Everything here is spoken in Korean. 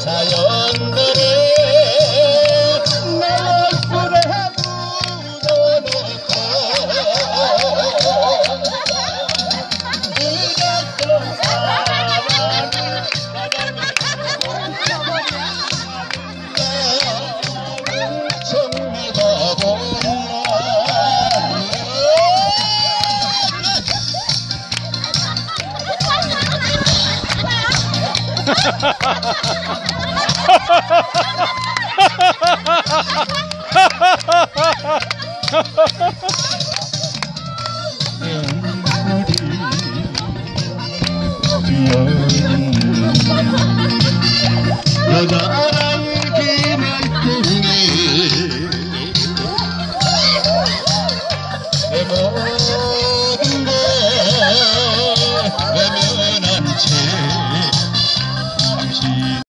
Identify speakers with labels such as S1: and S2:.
S1: 자연들의 Oh